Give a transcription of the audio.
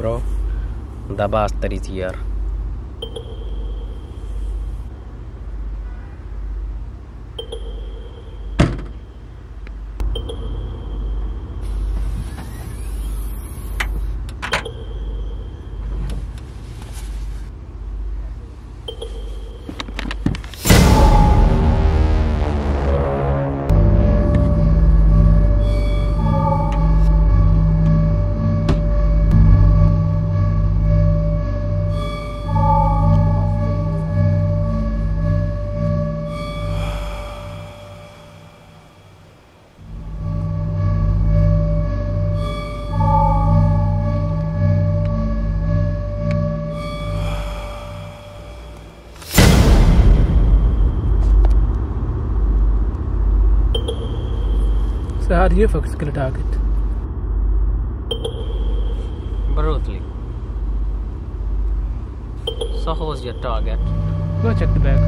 bro. The bastard is here. RAF tactical target. Broadly. So who was your target? Go check the bag.